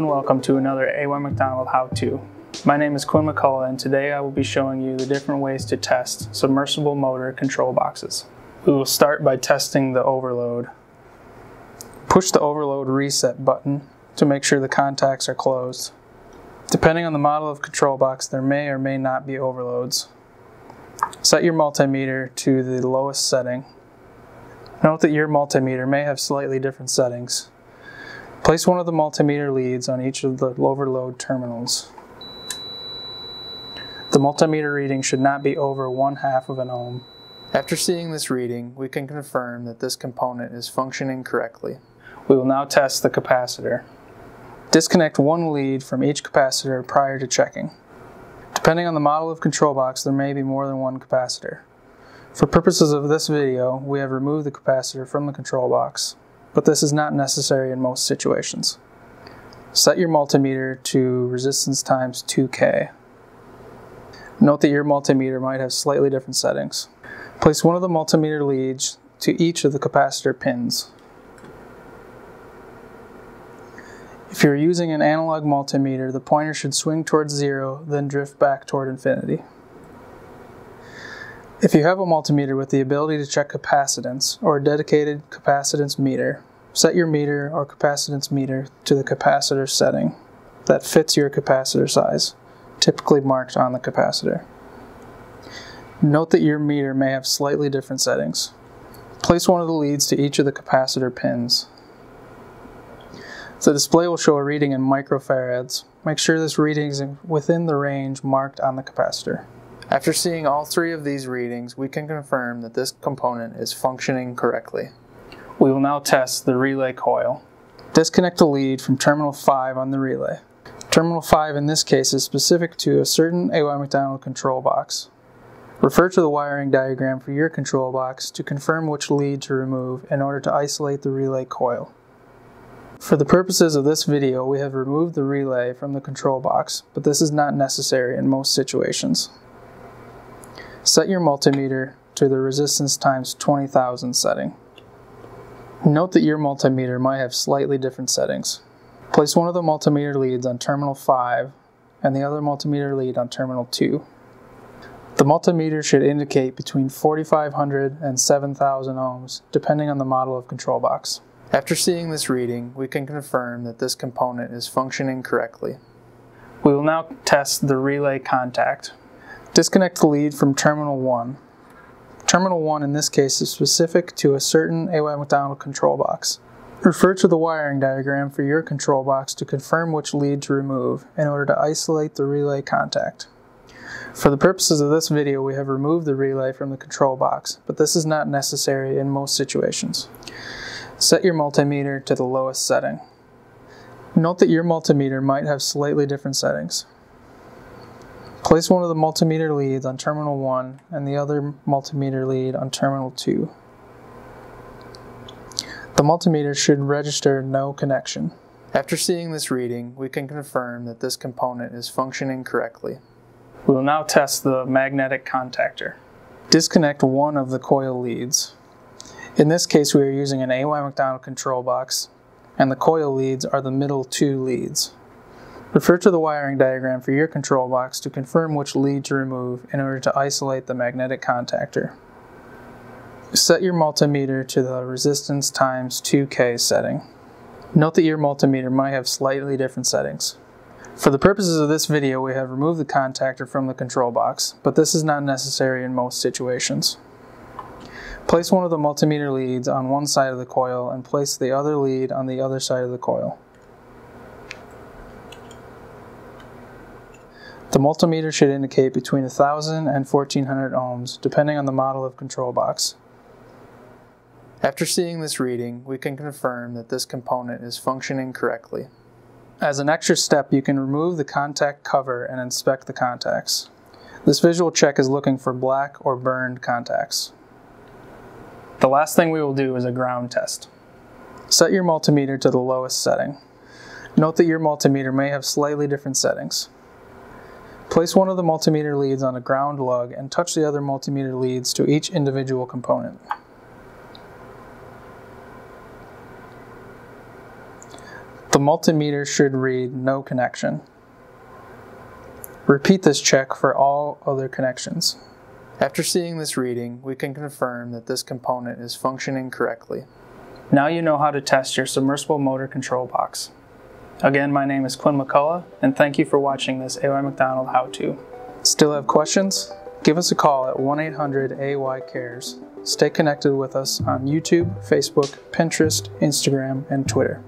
and welcome to another AY McDonald how-to. My name is Quinn McCullough and today I will be showing you the different ways to test submersible motor control boxes. We will start by testing the overload. Push the overload reset button to make sure the contacts are closed. Depending on the model of control box, there may or may not be overloads. Set your multimeter to the lowest setting. Note that your multimeter may have slightly different settings. Place one of the multimeter leads on each of the overload terminals. The multimeter reading should not be over one half of an ohm. After seeing this reading, we can confirm that this component is functioning correctly. We will now test the capacitor. Disconnect one lead from each capacitor prior to checking. Depending on the model of control box, there may be more than one capacitor. For purposes of this video, we have removed the capacitor from the control box, but this is not necessary in most situations. Set your multimeter to resistance times 2K. Note that your multimeter might have slightly different settings. Place one of the multimeter leads to each of the capacitor pins. If you're using an analog multimeter, the pointer should swing towards zero, then drift back toward infinity. If you have a multimeter with the ability to check capacitance or a dedicated capacitance meter, set your meter or capacitance meter to the capacitor setting that fits your capacitor size, typically marked on the capacitor. Note that your meter may have slightly different settings. Place one of the leads to each of the capacitor pins. The display will show a reading in microfarads. Make sure this reading is within the range marked on the capacitor. After seeing all three of these readings, we can confirm that this component is functioning correctly. We will now test the relay coil. Disconnect the lead from terminal 5 on the relay. Terminal 5 in this case is specific to a certain AY McDonald control box. Refer to the wiring diagram for your control box to confirm which lead to remove in order to isolate the relay coil. For the purposes of this video, we have removed the relay from the control box, but this is not necessary in most situations. Set your multimeter to the resistance times 20,000 setting. Note that your multimeter might have slightly different settings. Place one of the multimeter leads on terminal 5 and the other multimeter lead on terminal 2. The multimeter should indicate between 4500 and 7000 ohms, depending on the model of control box. After seeing this reading, we can confirm that this component is functioning correctly. We will now test the relay contact. Disconnect the lead from terminal 1. Terminal 1 in this case is specific to a certain AY McDonald control box. Refer to the wiring diagram for your control box to confirm which lead to remove in order to isolate the relay contact. For the purposes of this video, we have removed the relay from the control box, but this is not necessary in most situations. Set your multimeter to the lowest setting. Note that your multimeter might have slightly different settings. Place one of the multimeter leads on terminal 1 and the other multimeter lead on terminal 2. The multimeter should register no connection. After seeing this reading, we can confirm that this component is functioning correctly. We will now test the magnetic contactor. Disconnect one of the coil leads. In this case, we are using an AY McDonald control box, and the coil leads are the middle two leads. Refer to the wiring diagram for your control box to confirm which lead to remove in order to isolate the magnetic contactor. Set your multimeter to the resistance times 2K setting. Note that your multimeter might have slightly different settings. For the purposes of this video, we have removed the contactor from the control box, but this is not necessary in most situations. Place one of the multimeter leads on one side of the coil and place the other lead on the other side of the coil. The multimeter should indicate between 1000 and 1400 ohms, depending on the model of control box. After seeing this reading, we can confirm that this component is functioning correctly. As an extra step, you can remove the contact cover and inspect the contacts. This visual check is looking for black or burned contacts. The last thing we will do is a ground test. Set your multimeter to the lowest setting. Note that your multimeter may have slightly different settings. Place one of the multimeter leads on a ground lug and touch the other multimeter leads to each individual component. The multimeter should read no connection. Repeat this check for all other connections. After seeing this reading, we can confirm that this component is functioning correctly. Now you know how to test your submersible motor control box. Again, my name is Quinn McCullough, and thank you for watching this AY McDonald how-to. Still have questions? Give us a call at 1-800-AY-CARES. Stay connected with us on YouTube, Facebook, Pinterest, Instagram, and Twitter.